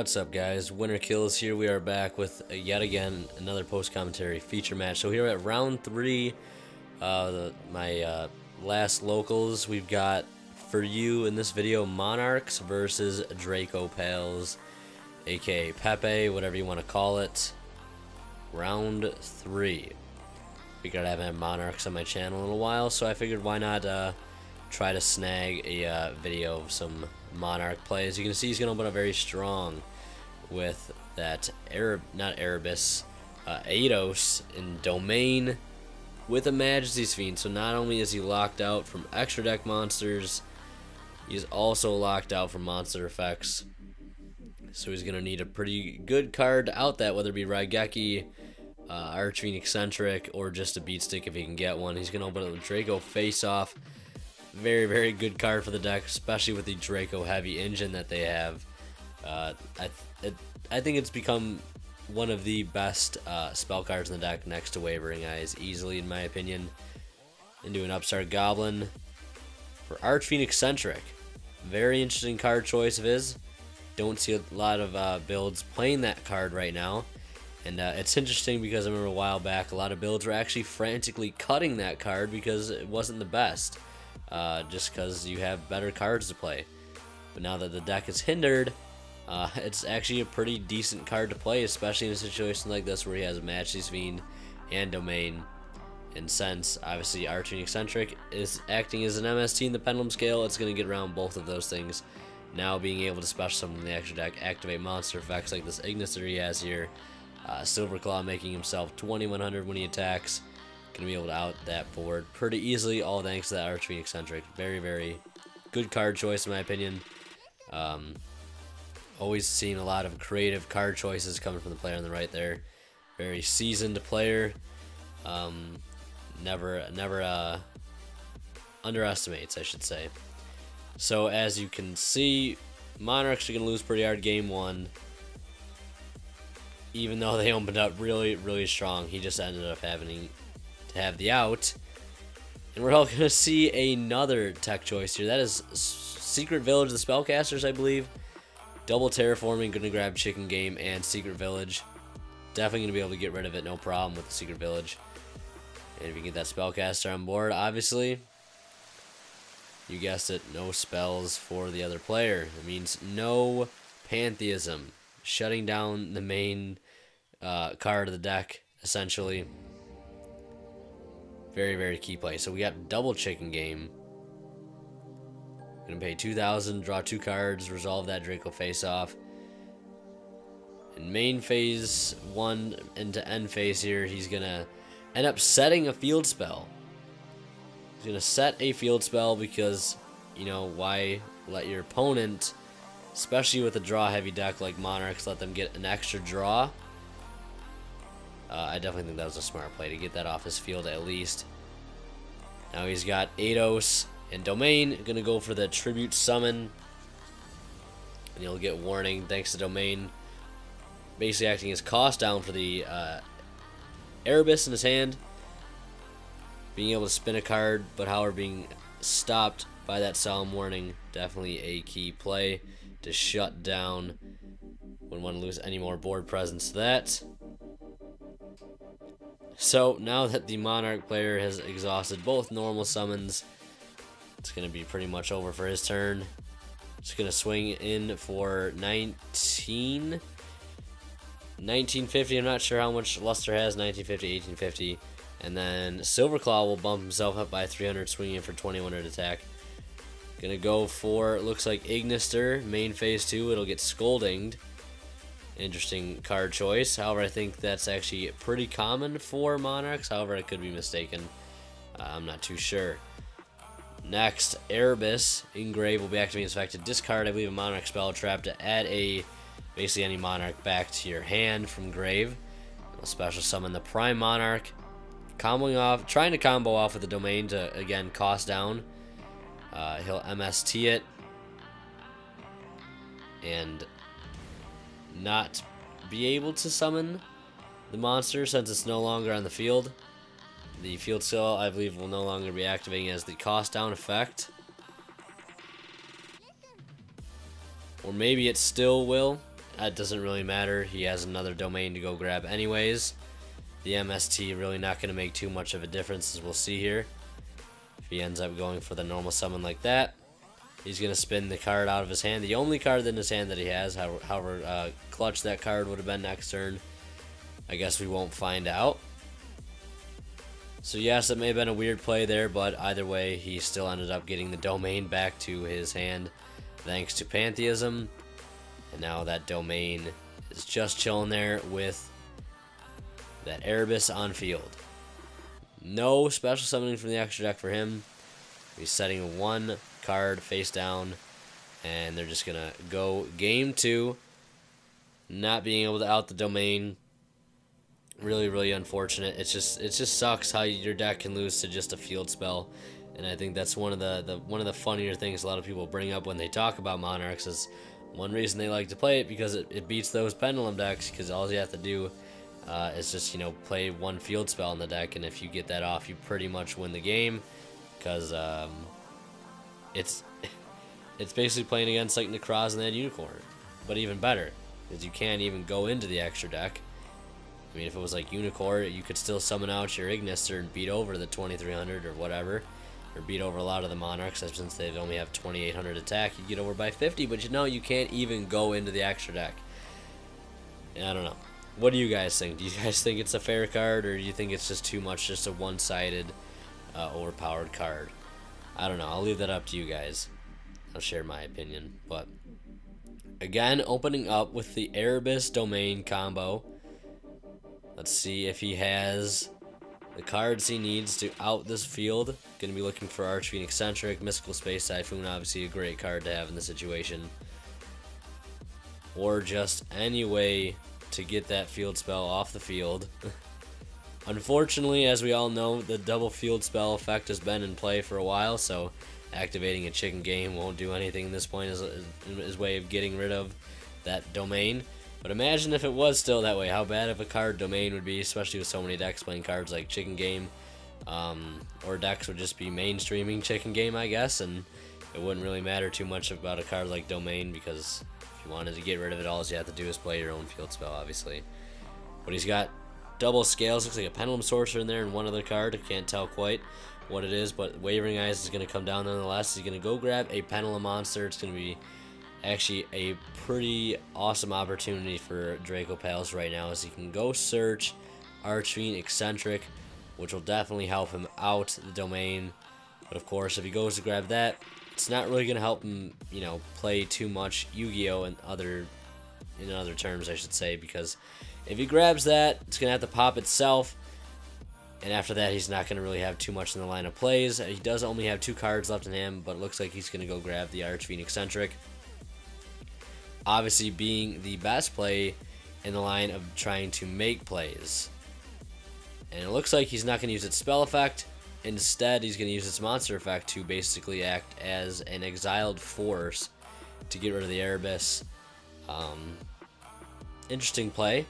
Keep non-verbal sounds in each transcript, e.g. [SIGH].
What's up guys, Winter Killz here, we are back with uh, yet again another post-commentary feature match. So here at round 3, uh, the, my uh, last locals, we've got for you in this video Monarchs versus Draco Pals, aka Pepe, whatever you want to call it. Round 3. Figured I haven't had Monarchs on my channel in a while, so I figured why not uh, try to snag a uh, video of some Monarch plays. You can see he's going to open up very strong with that Arab, not Erebus, uh, Eidos in Domain with a Majesty's Fiend. So not only is he locked out from extra deck monsters, he's also locked out from monster effects. So he's going to need a pretty good card out that, whether it be Raigeki, uh, Archfiend Eccentrick, or just a Beat Stick if he can get one. He's going to open up with Draco Face Off very, very good card for the deck, especially with the Draco heavy engine that they have. Uh, I, it, I think it's become one of the best uh, spell cards in the deck next to Wavering Eyes, easily in my opinion. Into an Upstart Goblin for Archfiend Eccentrick. Very interesting card choice of his. Don't see a lot of uh, builds playing that card right now. And uh, it's interesting because I remember a while back, a lot of builds were actually frantically cutting that card because it wasn't the best uh, just because you have better cards to play. But now that the deck is hindered, uh, it's actually a pretty decent card to play, especially in a situation like this where he has Majesty's Fiend and Domain. And since, obviously, Archfiend Eccentrick is acting as an MST in the Pendulum Scale, it's going to get around both of those things. Now being able to special summon the extra deck, activate monster effects like this Ignister he has here. Uh, Silverclaw making himself 2100 when he attacks. Going to be able to out that board pretty easily, all thanks to that Archfiend Eccentrick. Very, very good card choice, in my opinion. Um, always seen a lot of creative card choices coming from the player on the right there. Very seasoned player. Um, never, never uh, underestimates, I should say. So as you can see, Monarchs are going to lose pretty hard game one. Even though they opened up really, really strong, he just ended up having to have the out. And we're all going to see another tech choice here. That is Secret Village of the Spellcasters, I believe. Double Terraforming, to grab Chicken Game and Secret Village. Definitely to be able to get rid of it, no problem with the Secret Village. And if you get that Spellcaster on board, obviously, you guessed it, no spells for the other player. It means no Pantheism. Shutting down the main uh, card of the deck, essentially. Very, very key play. So we got double chicken game. Gonna pay 2,000, draw two cards, resolve that Draco face off. In main phase one into end phase here, he's gonna end up setting a field spell. He's gonna set a field spell because, you know, why let your opponent, especially with a draw heavy deck like Monarchs, let them get an extra draw uh, I definitely think that was a smart play to get that off his field at least. Now he's got Eidos and Domain. To go for the Tribute Summon. And he'll get Warning thanks to Domain. Basically acting as cost down for the uh, Erebus in his hand. Being able to spin a card, but however being stopped by that Solemn Warning. Definitely a key play to shut down. Wouldn't want to lose any more board presence to that. So now that the Monarch player has exhausted both normal summons, it's going to be pretty much over for his turn. Just going to swing in for 19... 1950, I'm not sure how much Luster has, 1950, 1850. And then Silverclaw will bump himself up by 300, swinging for 2100 attack. Gonna go for, looks like Ignister, main phase 2, it'll get Scoldinged interesting card choice. However, I think that's actually pretty common for Monarchs. However, I could be mistaken. Uh, I'm not too sure. Next, Erebus. Engrave will be activating its effect to discard, I believe, a Monarch spell trap to add a, basically any Monarch back to your hand from Grave. I'll special summon the Prime Monarch. Comboing off, trying to combo off with the Domain to, again, cost down. Uh, he'll MST it. And not be able to summon the monster since it's no longer on the field. The field spell, I believe, will no longer be activating as the cost down effect. Or maybe it still will. That doesn't really matter. He has another domain to go grab anyways. The MST really not going to make too much of a difference as we'll see here. If he ends up going for the normal summon like that, he's going to spin the card out of his hand. The only card in his hand that he has, however uh, clutch that card would have been next turn, I guess we won't find out. So yes, it may have been a weird play there, but either way, he still ended up getting the domain back to his hand thanks to Pantheism. And now that domain is just chilling there with that Erebus on field. No special summoning from the extra deck for him. He's setting one card face down, and they're just gonna go game two. Not being able to out the domain. Really, really unfortunate. It's just it just sucks how your deck can lose to just a field spell. And I think that's one of the, the one of the funnier things a lot of people bring up when they talk about Monarchs is one reason they like to play it because it, it beats those pendulum decks because all you have to do uh, is just, you know, play one field spell in the deck and if you get that off, you pretty much win the game because um, it's [LAUGHS] it's basically playing against like Necroz and that Unicorn, but even better is you can't even go into the extra deck. I mean, if it was like Unicorn, you could still summon out your Ignister and beat over the 2300 or whatever or beat over a lot of the Monarchs since they only have 2800 attack. You get over by 50, but you know you can't even go into the extra deck. I don't know. What do you guys think? Do you [LAUGHS] guys think it's a fair card, or do you think it's just too much, just a one-sided, uh, overpowered card? I don't know. I'll leave that up to you guys. I'll share my opinion. But, again, opening up with the Erebus Domain combo. Let's see if he has the cards he needs to out this field. Going to be looking for Archfiend Eccentrick, Mystical Space Typhoon, obviously a great card to have in the situation. Or just any way to get that field spell off the field. [LAUGHS] Unfortunately, as we all know, the double field spell effect has been in play for a while, so activating a chicken game won't do anything at this point as his way of getting rid of that domain. But imagine if it was still that way, how bad of a card domain would be, especially with so many decks playing cards like Chicken Game. Um, or decks would just be mainstreaming Chicken Game, I guess, and it wouldn't really matter too much about a card like Domain because if you wanted to get rid of it, all you have to do is play your own field spell, obviously. But he's got double scales, looks like a Pendulum Sorcerer in there and one other card, I can't tell quite what it is, but Wavering Eyes is going to come down nonetheless. He's going to go grab a Pendulum Monster, it's going to be actually a pretty awesome opportunity for Draco Pals right now as he can go search Archfiend Eccentrick, which will definitely help him out the domain. But of course, if he goes to grab that, it's not really going to help him, you know, play too much Yu-Gi-Oh! and other, in other terms, I should say, because if he grabs that, it's going to have to pop itself, and after that, he's not going to really have too much in the line of plays. He does only have two cards left in him, but it looks like he's going to go grab the Archfiend Eccentrick obviously being the best play in the line of trying to make plays. And it looks like he's not going to use its spell effect. Instead, he's going to use its monster effect to basically act as an exiled force to get rid of the Erebus. Um, interesting play.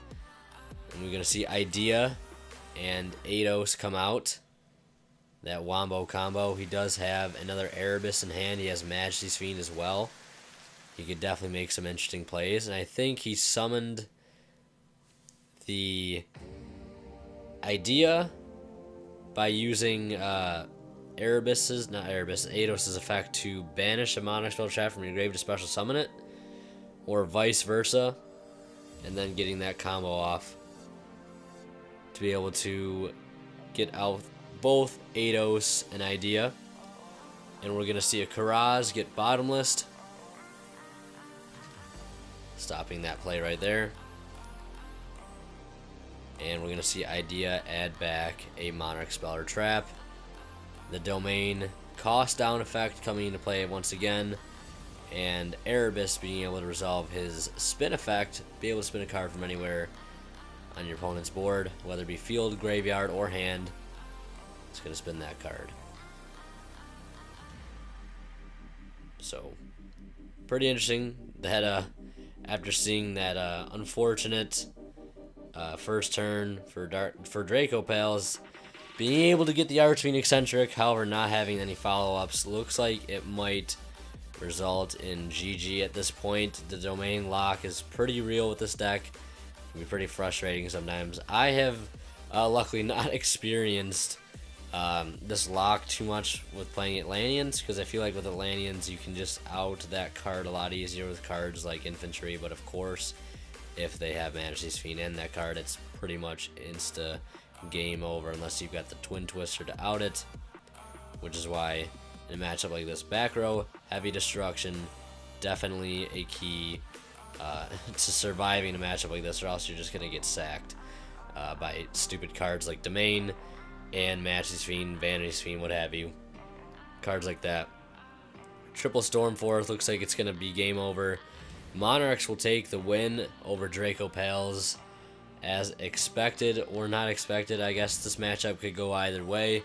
And we're going to see Edea and Eidos come out. That Wombo combo. He does have another Erebus in hand. He has Majesty's Fiend as well he could definitely make some interesting plays. And I think he summoned the Edea by using uh, Erebus's, not Erebus, Eidos' effect to banish a Monarch Spell Trap from your grave to special summon it, or vice versa, and then getting that combo off to be able to get out both Eidos and Edea. And we're going to see a Kuraz get bottomless Stopping that play right there. And we're going to see Edea add back a Monarch Spell or Trap. The Domain cost down effect coming into play once again. And Erebus being able to resolve his spin effect, be able to spin a card from anywhere on your opponent's board, whether it be field, graveyard, or hand. It's going to spin that card. So, pretty interesting. They had a after seeing that uh, unfortunate uh, first turn for Dark for Draco Pals. Being able to get the Archfiend Eccentrick, however, not having any follow-ups, looks like it might result in GG at this point. The domain lock is pretty real with this deck. It can be pretty frustrating sometimes. I have uh, luckily [LAUGHS] not experienced um, this lock too much with playing Atlanteans because I feel like with Atlanteans you can just out that card a lot easier with cards like Infantry, but of course if they have Majesty's Fiend in that card it's pretty much insta game over unless you've got the Twin Twister to out it, which is why in a matchup like this, back row, heavy destruction, definitely a key uh, [LAUGHS] to surviving a matchup like this or else you're just going to get sacked uh, by stupid cards like Domain, and Majesty's Fiend, Vanity's Fiend, what have you. Cards like that. Triple storm Stormforth looks like it's going to be game over. Monarchs will take the win over Draco Pals as expected or not expected. I guess this matchup could go either way.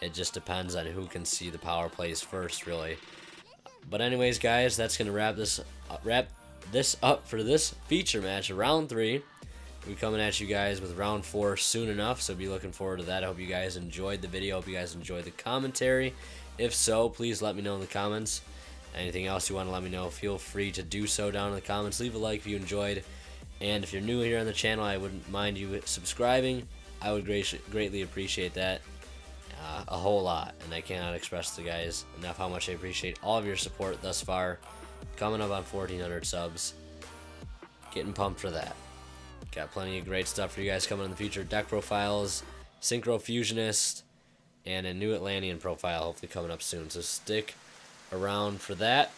It just depends on who can see the power plays first, really. But anyways, guys, that's going to wrap this uh, wrap this up for this feature match, round three. We'll be coming at you guys with round four soon enough, so be looking forward to that. I hope you guys enjoyed the video. I hope you guys enjoyed the commentary. If so, please let me know in the comments. Anything else you want to let me know, feel free to do so down in the comments. Leave a like if you enjoyed. And if you're new here on the channel, I wouldn't mind you subscribing. I would greatly appreciate that uh, a whole lot. And I cannot express to guys enough how much I appreciate all of your support thus far. Coming up on 1,400 subs. Getting pumped for that. Got plenty of great stuff for you guys coming in the future. Deck profiles, Synchro Fusionist, and a new Atlantean profile hopefully coming up soon. So stick around for that.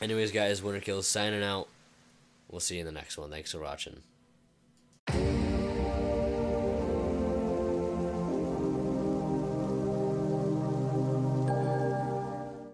Anyways, guys, Winter Killz signing out. We'll see you in the next one. Thanks for watching.